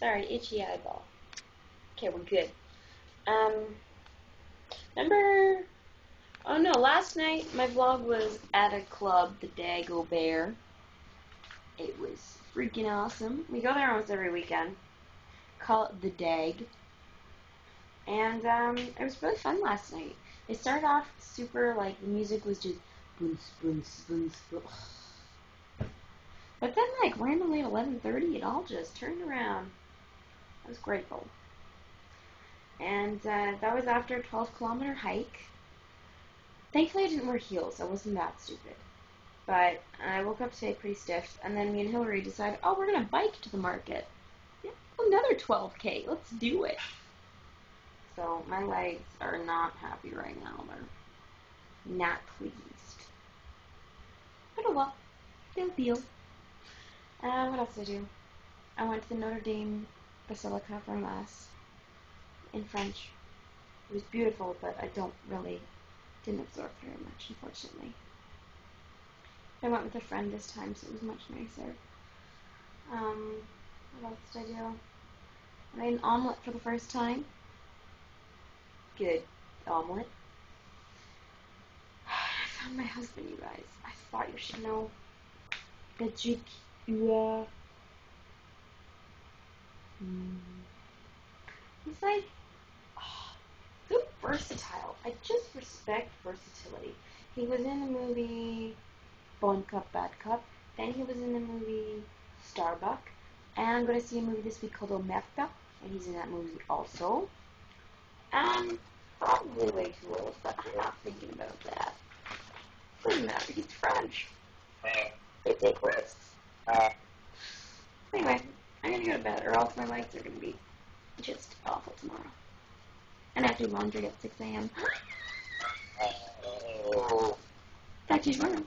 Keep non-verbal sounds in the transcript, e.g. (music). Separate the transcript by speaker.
Speaker 1: Sorry, itchy eyeball. Okay, we're good. Um, remember? Oh no, last night my vlog was at a club, the Dagobert. It was freaking awesome. We go there almost every weekend. Call it the Dag. And um, it was really fun last night. It started off super like the music was just boom, boom, boom, boom. But then like randomly at 11:30, it all just turned around. I was grateful. And uh, that was after a 12 kilometer hike. Thankfully, I didn't wear heels. I wasn't that stupid. But I woke up today pretty stiff, and then me and Hillary decided, oh, we're gonna bike to the market. Yeah, another 12k. Let's do it. So my legs are not happy right now. They're not pleased. But oh well, they'll deal. Uh, what else did I do? I went to the Notre Dame Basilica Mass in French. It was beautiful, but I don't really, didn't absorb very much, unfortunately. I went with a friend this time, so it was much nicer. Um, what else did I do? I made an omelet for the first time. Good omelet. (sighs) I found my husband, you guys. I thought you should know. Patrick Huard. Mm. He's like oh, (sighs) so versatile. I just respect versatility. He was in the movie Bon Cop, Bad Cop. Then he was in the movie Starbuck. And I'm going to see a movie this week called Omerta. And he's in that movie also. And probably way too old, but I'm not thinking about that. Doesn't matter, he's French. They take risks. Anyway, I'm gonna go to bed, or else my legs are gonna be just awful tomorrow. And I have to do laundry at 6 a.m. Talk (gasps) to you tomorrow.